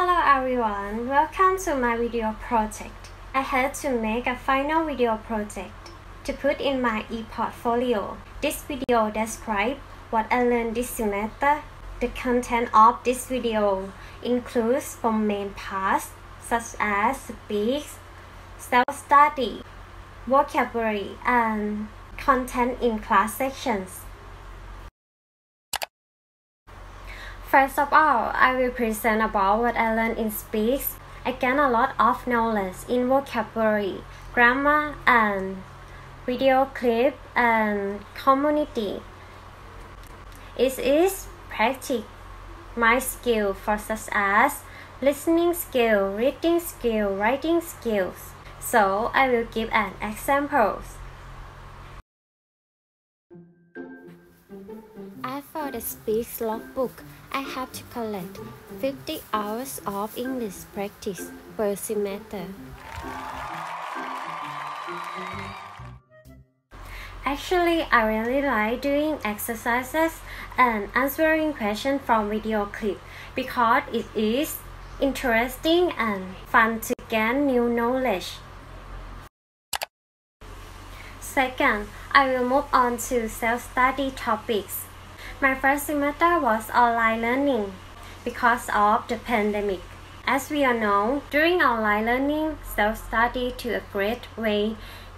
Hello everyone, welcome to my video project. I had to make a final video project to put in my e-portfolio. This video describes what I learned this semester. The content of this video includes from main parts such as speech, self-study, vocabulary, and content in class sections. First of all, I will present about what I learned in speech. I gained a lot of knowledge in vocabulary, grammar, and video clip and community. It is practice my skill for such as listening skill, reading skill, writing skills. So I will give an example. As for the speech logbook, I have to collect 50 hours of English practice per semester. Actually, I really like doing exercises and answering questions from video clip because it is interesting and fun to gain new knowledge. Second, I will move on to self-study topics. My first semester was online learning because of the pandemic. As we all know, during online learning, self-study to a great way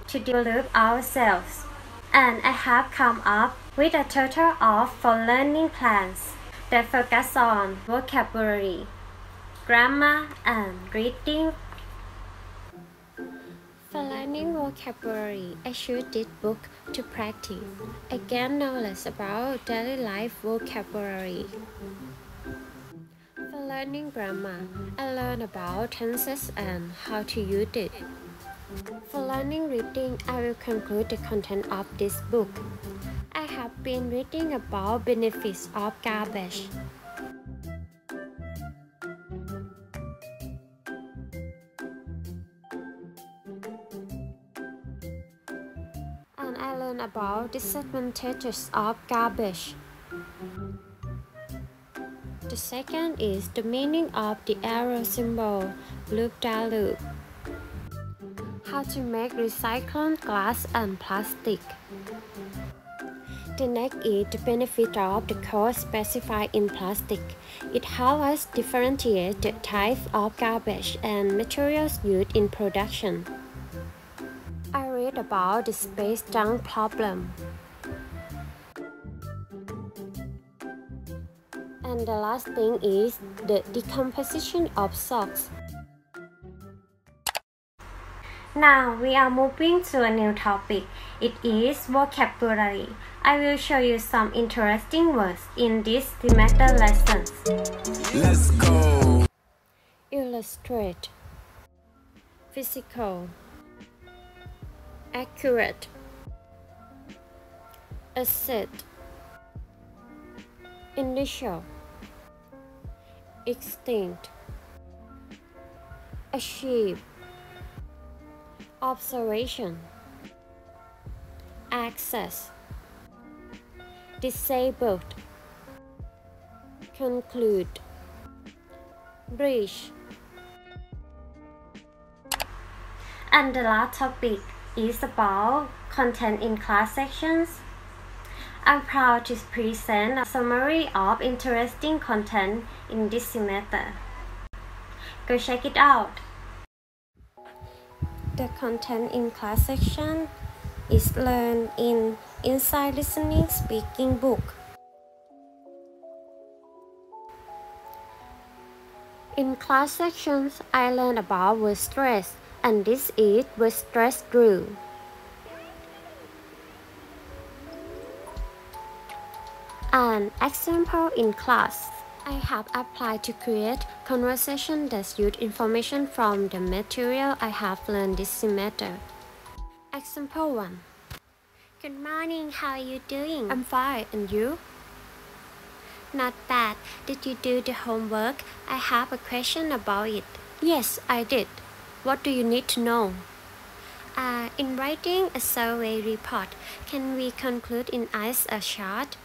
to develop ourselves. And I have come up with a total of four learning plans that focus on vocabulary, grammar, and reading learning vocabulary, I choose this book to practice. I gain knowledge about daily life vocabulary. For learning grammar, I learn about tenses and how to use it. For learning reading, I will conclude the content of this book. I have been reading about benefits of garbage. I learned about disadvantages of garbage. The second is the meaning of the arrow symbol, loop loop. How to make recycled glass and plastic. The next is the benefit of the code specified in plastic. It helps us differentiate the type of garbage and materials used in production read about the space junk problem. And the last thing is the decomposition of socks. Now we are moving to a new topic. It is vocabulary. I will show you some interesting words in this semester lessons. Let's go. Illustrate. Physical accurate. Asset. Initial. Extinct achieve. Observation. Access. Disabled. Conclude. Breach and the last topic is about content in class sections. I'm proud to present a summary of interesting content in this semester. Go check it out. The content in class section is learned in Inside Listening Speaking book. In class sections, I learned about word stress, and this is where stress grew. An example in class. I have applied to create conversation that use information from the material I have learned this semester. Example 1. Good morning, how are you doing? I'm fine, and you? Not bad. Did you do the homework? I have a question about it. Yes, I did. What do you need to know? Uh, in writing a survey report, can we conclude in as a chart?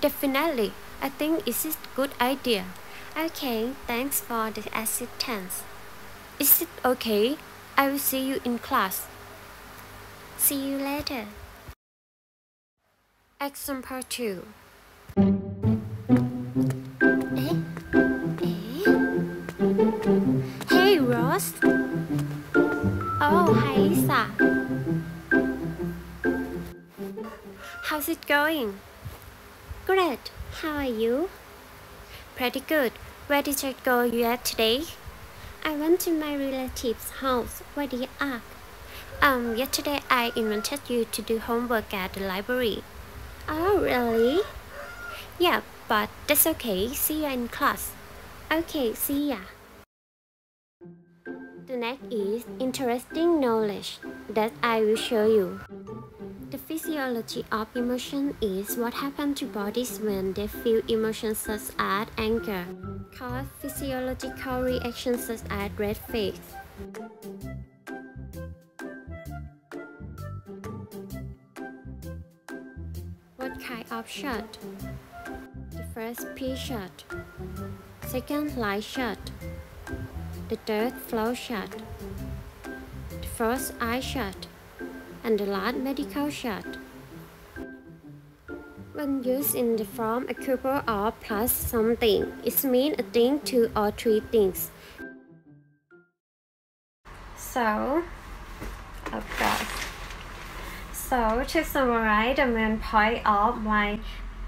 Definitely, I think it's a good idea. Okay, thanks for the assistance. Is it okay? I will see you in class. See you later. Example 2 going? Great. How are you? Pretty good. Where did you go yet today? I went to my relative's house. Why do you ask? Um, yesterday I invited you to do homework at the library. Oh, really? Yeah, but that's okay. See you in class. Okay, see ya. The next is interesting knowledge that I will show you. The physiology of emotion is what happens to bodies when they feel emotions such as anger, cause physiological reactions such as red face. What kind of shot? The first P shot. second light shot, the third flow shot, the first eye shot, and the last medical shot. When used in the form a couple or plus something, it means a thing, two or three things. So, of course. So, to summarize the main point of my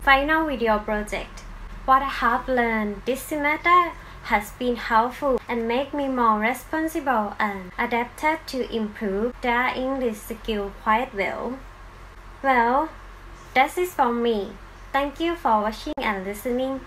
final video project, what I have learned this semester has been helpful and make me more responsible and adapted to improve their English skill quite well. Well, that's it for me. Thank you for watching and listening.